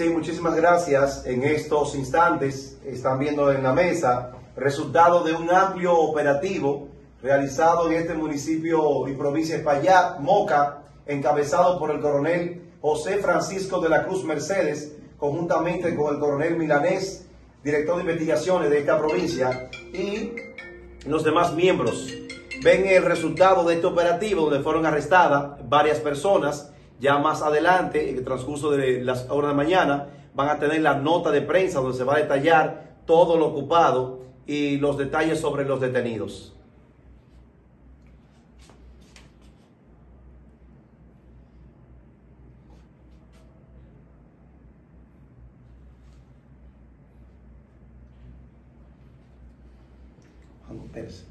Sí, muchísimas gracias. En estos instantes están viendo en la mesa resultado de un amplio operativo realizado en este municipio y provincia de Payat, Moca, encabezado por el coronel José Francisco de la Cruz Mercedes, conjuntamente con el coronel Milanés, director de investigaciones de esta provincia, y los demás miembros. Ven el resultado de este operativo donde fueron arrestadas varias personas ya más adelante, en el transcurso de las horas de mañana, van a tener la nota de prensa donde se va a detallar todo lo ocupado y los detalles sobre los detenidos. Vamos,